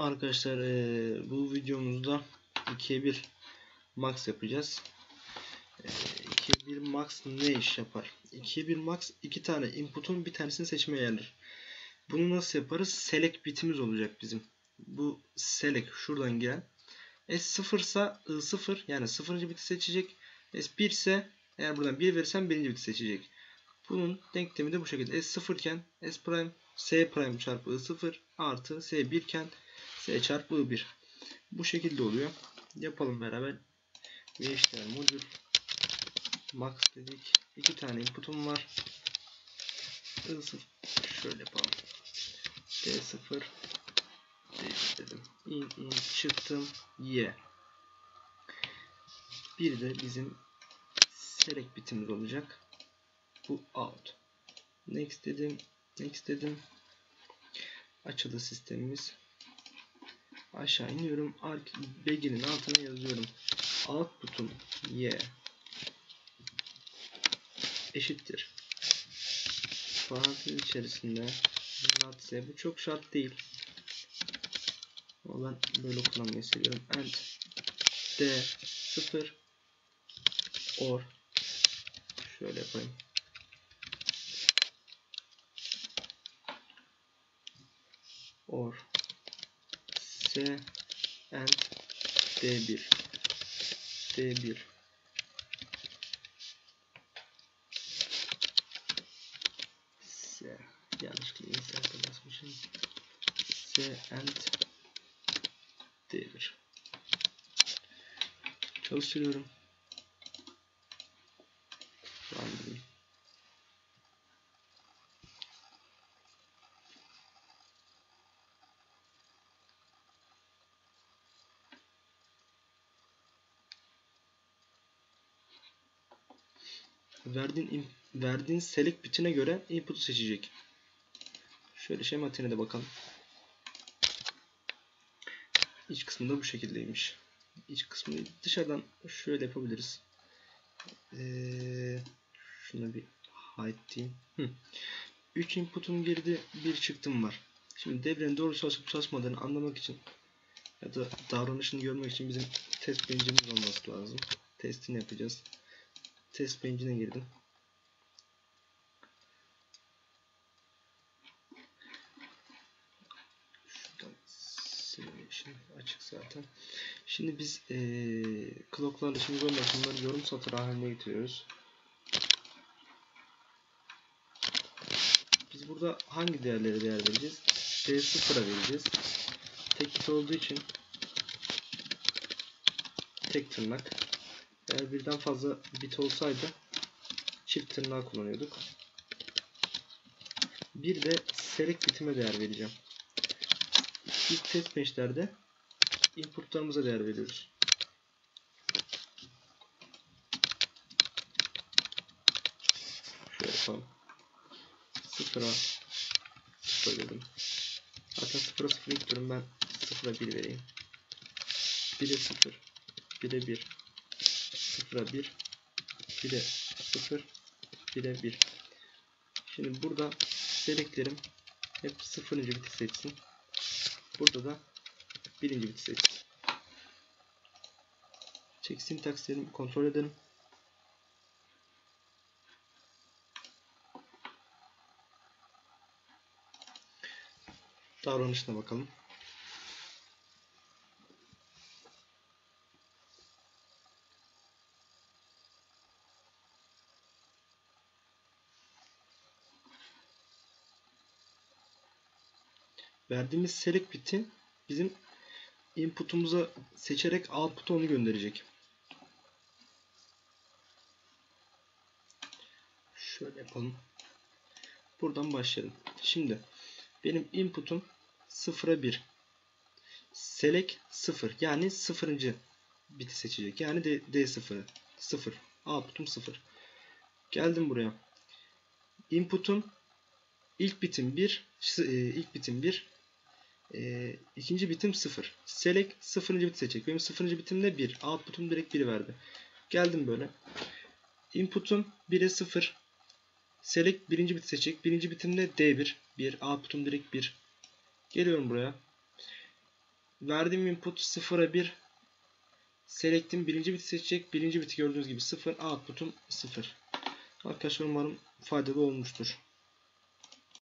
Arkadaşlar eee, bu videomuzda 2'ye 1 max yapacağız. Eee, 2'ye 1 max ne iş yapar? 2'ye 1 max iki tane input'un bir tanesini seçmeye yerler. Bunu nasıl yaparız? Select bitimiz olacak bizim. Bu select şuradan gelen. S0 ise I0 yani 0. biti seçecek. S1 ise eğer buradan 1 verirsem 1. biti seçecek. Bunun denklemi de bu şekilde. S0 iken S prime S prime çarpı I0 artı S1 iken S çarpı I1. Bu şekilde oluyor. Yapalım beraber. Ve işte modül max dedik. İki tane input'um var. I0 şöyle yapalım. D0 değiştirdim. In in çıktım. Y. Bir de bizim select bitimiz olacak. Bu out. Next dedim. Next dedim. Açıldı sistemimiz. Aşağı iniyorum. Ark begin'in altına yazıyorum. Output'um y eşittir. Parantez içerisinde not s. Bu çok şart değil. Ama ben böyle kullanmayı seviyorum. And d 0 or şöyle yapayım. or S and D1 D1 S yanlışlıkla insert'e basmışım. S and D1 çalıştırıyorum. Run verdiğin in- verdiğin select bitine göre input'u seçecek. Şöyle şematine de bakalım. İç kısmında bu şekildeymiş. İç kısmını dışarıdan şöyle yapabiliriz. Ee, şunu bir hide diyeyim. Hı. 3 input'um girdi, bir çıktım var. Şimdi devrenin doğru çalışıp çalışmadığını anlamak için ya da davranışını görmek için bizim test bench'imiz olması lazım. Testini yapacağız. Test bench'ine girdim. Simulation açık zaten. Şimdi biz ee, clock'larla şimdi böyle bunları yorum satırı haline getiriyoruz. Biz burada hangi değerlere değer vereceğiz? D0'a vereceğiz. Tek bit olduğu için tek tırnak. Eğer birden fazla bit olsaydı çift tırnağı kullanıyorduk. Bir de select bitime değer vereceğim. İlk test bench'lerde inputlarımıza değer veriyoruz. Şöyle yapalım. Sıfıra sıfır dedim. Hatta sıfıra sıfır istiyorum ben sıfıra bir vereyim. 1'e 0, 1'e 1, 0'a 1, 1'e 0, 1'e 1. Şimdi burada selectlerim hep 0. biti seçsin. Burada da 1. biti seçsin. Check syntaxlerimi kontrol edelim. Davranışına bakalım. Verdiğimiz select bitin bizim input'umuza seçerek output'a onu gönderecek. Şöyle yapalım. Buradan başlayalım. Şimdi benim input'um 0'a 1. Select 0 yani 0. biti seçecek. Yani D, D0. 0. Output'um 0. Geldim buraya. Input'um ilk bitim 1, ilk bitim 1, e, ikinci bitim 0. Select 0. bit seçecek. Benim 0. bitim de 1. Output'um direkt 1 verdi. Geldim böyle. Input'um 1'e 0. Select 1. bit seçecek. 1. bitim de D1. 1. Output'um direkt 1. Geliyorum buraya. verdiğim input 0'a 1 select'im birinci biti seçecek. Birinci biti gördüğünüz gibi 0. Output'um 0. Arkadaşlar umarım faydalı olmuştur.